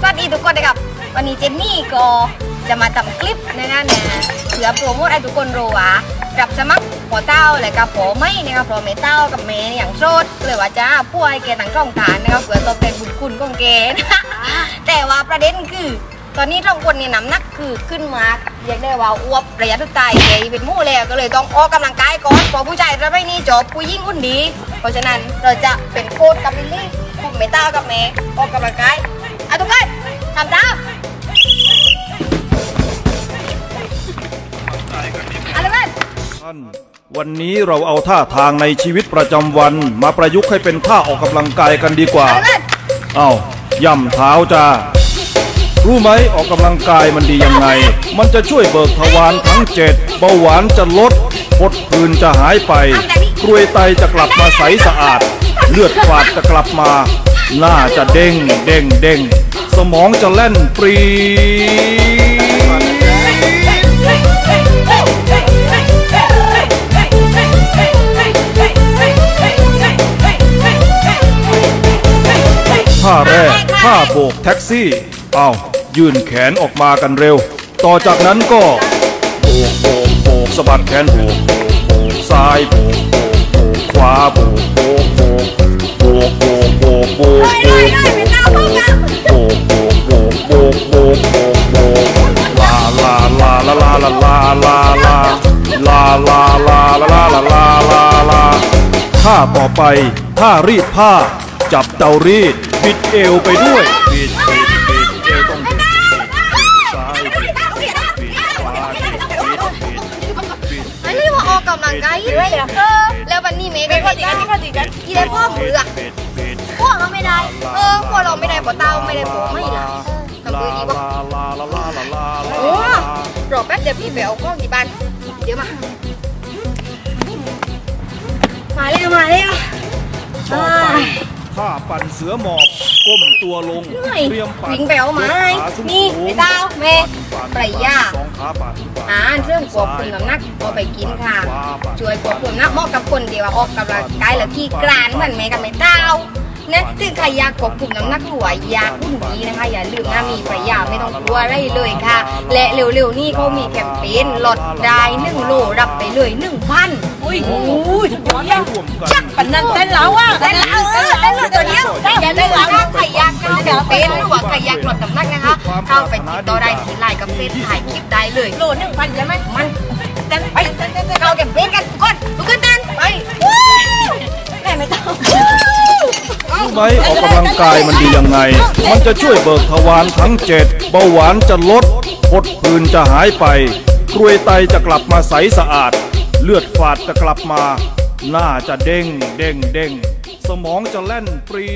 สวัสดีทุกคนนะครับ วันนี้เจนนี่ก็จะมาทำคลิปนะคะเนี่ยเพื่อโปรโมทให้ทุกคนรู้ว่ารับสมัครพอเต้าและก็พอไม่นะครับพอไม่เต้ากับเมย์อย่างโสดเลยว่าจะพูดให้แกตั้งช่องฐานนะครับเพื่อตอบแทนบุญคุณของแกนะแต่ว่าประเด็นคือ ตอนนี้ท้องคนนี่น้ำหนักคือขึ้นมาเรียกได้ว่าอ้วบระยะทุกตายแกเป็นหมู่แล้วก็เลยต้องออกกำลังกายก่อนเพอผู้ชายจะไม่นี่จบผู้หญิงคนดี เพราะฉะนั้นเราจะเป็นโค้ดกับลิลลี่ผมไม่เต้ากับเมย์ออกกำลังกายอะทุกคนทำตามอะไรบ้างท่านวันนี้เราเอาท่าทางในชีวิตประจำวันมาประยุกต์ให้เป็นท่าออกกำลังกายกันดีกว่าอะไรบ้างเอาย่ำเท้าจ้า รู้ไหมออกกำลังกายมันดียังไง มันจะช่วยเบิกทวารทั้งเจ็ดเบาหวานจะลดพดผื่นจะหายไปกรวยไตจะกลับมาใสสะอาด เลือดฝาดจะกลับมา หน้าจะเด้งเด้งเด้งสมองจะแล่นปรีท่าแรกท่าโบกแท็กซี่ เอา ยื่นแขนออกมากันเร็ว ต่อจากนั้นก็โบกโบกโบกสะบัดแขนโบกโบกโบกซ้ายโบกโบกโบกขวาโบกโบกโบกโบกโบกโบกโบกได้ได้ได้ไม่เต้าเข้ากันโบกโบกโบกโบกโบกโบกโบกลาลาลาลาลาลาลาลาลาลาลาลาลาลาลาลาลาลาท่าต่อไปท่ารีดผ้า จับเตารีดบิดเอวไปด้วยบิดบิด กกำลังกายด้วยเหรอเออแล้ววันนี้เมย์ก็ดีกันดีกันดีกันที่ได้พ่อมืออะบิดบิดพวกเราไม่ได้ เออพวกเราไม่ได้ปอเต้าไม่ได้ปอไม่ละทำมือดีป่ะลาลาลาลาลาลาโอ้รอแป๊บเดี๋ยวพี่ไปเอากล้องที่บ้านเดี๋ยวมา มาเร็วมาเร็ว ต่อไปท่าปั่นเสือหมอบก้มตัวลงเหนื่อยเตรียมปั่นวิ่งไปเอาไม้ขาสูงๆนี่ไอ้ดาวแม่ปั่นปลายาสองขาปั่นปั่นอ่าเรื่องควบคุมน้ำหนักเอาไปกินค่ะ ช่วยควบคุมน้ำหนักเหมาะกับคนที่ว่าออกกำลังกายแล้วขี้กรานเหมือนแม่กับแม่เต้านะถึงใครอยากควบคุมน้ำหนักหัวยาคุณดีนะคะ อย่าลืมนะมีปลายาไม่ต้องกลัวอะไรเลยค่ะ และเร็วๆนี่เขามีแคมเปญลดได้หนึ่งโลรับไปเลยหนึ่งพันอุ้ยอุ้ยร่วมกัน จักปันนั้นเต้นแล้วอะเต้นแล้วเออเต้นเลยตัวเนี้ยอย่าลืมว่าถ้าใครอยากเข้าแคมเปญหรือว่าใครอยากลดน้ำหนักนะคะ เข้าไปติดต่อได้ที่ไลน์กับเฟซถ่ายคลิปได้เลยโลหนึ่งพันใช่ไหมมันเต้นไปเข้าแคมเปญกันทุกคนทุกคนเต้นไปแม่ไม่ต้องรู้ไหมออกกำลังกายมันดียังไง มันจะช่วยเบิกทวารทั้งเจ็ดเบาหวานจะลดพดผื่นจะหายไปกรวยไตจะกลับมาใสสะอาด เลือดฝาดจะกลับมา หน้าจะเด้งเด้งเด้งสมองจะแล่นปรี